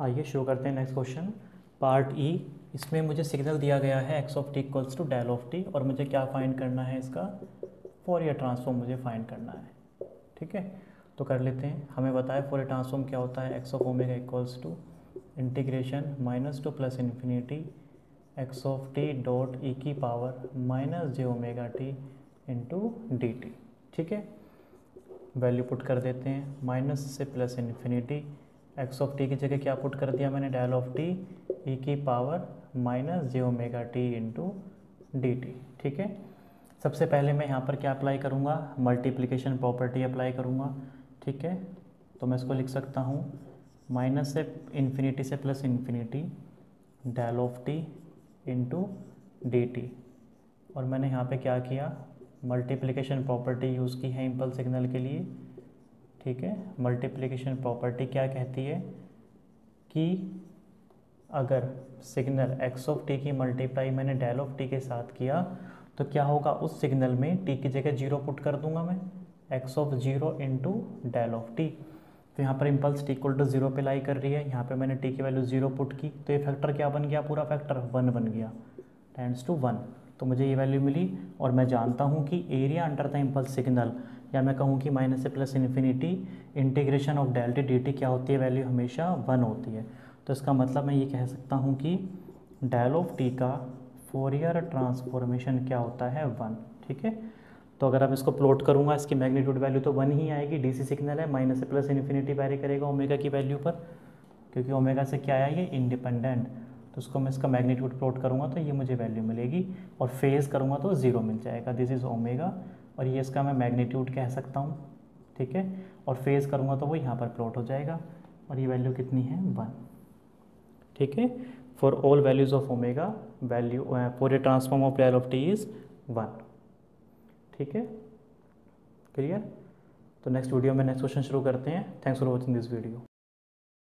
आइए शुरू करते हैं नेक्स्ट क्वेश्चन पार्ट ई इसमें मुझे सिग्नल दिया गया है x of t equals to del of t और मुझे क्या फाइंड करना है इसका? फोरियर ट्रांसफॉर्म मुझे फाइंड करना है। ठीक है? तो कर लेते हैं। हमें बताया फोरियर ट्रांसफॉर्म क्या होता है? X of omega equals to integration minus to plus infinity x of t dot e की power minus j omega t into d t ठीक है? वैल्यू पुट कर देते हैं। माइनस से plus infinity x of t की जगह क्या पुट कर दिया मैंने? डेल ऑफ़ टी ई की power minus j omega t into d t ठीक है? सबसे पहले मैं यहाँ पर क्या अप्लाई करूँगा? मल्टीप्लिकेशन प्रॉपर्टी अप्लाई करूँगा। ठीक है? तो मैं इसको लिख सकता हूँ। माइनस से इन्फिनिटी से plus infinity del of t into d t और मैंने यहाँ पे क्या किया? मल्टीप्लिकेशन प्रॉपर्टी यूज़ की है इम्पल सिग्नल के लिए। ठीक है? मल्टीप्लिकेशन प्रॉपर्टी क्या कहती है? कि अगर सिग्नल एक्स ऑफ़ टी की मल्टीप्लाई मैंने डेल ऑफ़ टी के साथ किया तो क्या होगा? उस सिग्नल में टी की जगह ज़ीरो पुट कर दूँगा मैं। X of zero into del of t तो यहाँ पर impulse t equal to zero apply कर रही है। यहाँ पे मैंने टी की वैल्यू ज़ीरो पुट की। तो ये फैक्टर क्या बन गया? पूरा फैक्टर वन बन गया। टेंस टू वन तो मुझे ये वैल्यू मिली और मैं जानता हूँ कि area under the impulse signal या मैं कहूँ कि माइनस से plus infinity integration of del t d t क्या होती है? वैल्यू हमेशा वन होती है। तो इसका मतलब मैं ये कह सकता हूँ कि डेल ऑफ़ टी का फोरियर ट्रांसफॉर्मेशन क्या होता है? वन ठीक है? तो अगर अब इसको प्लॉट करूँगा, इसकी मैग्नीट्यूड वैल्यू तो वन ही आएगी। डीसी सिग्नल है माइनस से प्लस इन्फिनिटी वेरी करेगा ओमेगा की वैल्यू पर, क्योंकि ओमेगा से क्या आया? ये इंडिपेंडेंट तो उसको मैं इसका मैग्नीट्यूड प्लॉट करूँगा तो ये मुझे वैल्यू मिलेगी और फ़ेज़ करूँगा तो ज़ीरो मिल जाएगा। दिस इज़ ओमेगा और ये इसका मैं मैग्नीट्यूड कह सकता हूँ, ठीक है? और फ़ेज़ करूँगा तो वो यहाँ पर प्लॉट हो जाएगा और ये वैल्यू कितनी है? वन, ठीक है? For all values of omega value पूरे transform of del of t is one ठीक है? क्लियर तो नेक्स्ट वीडियो में नेक्स्ट क्वेश्चन शुरू करते हैं। Thanks for watching this video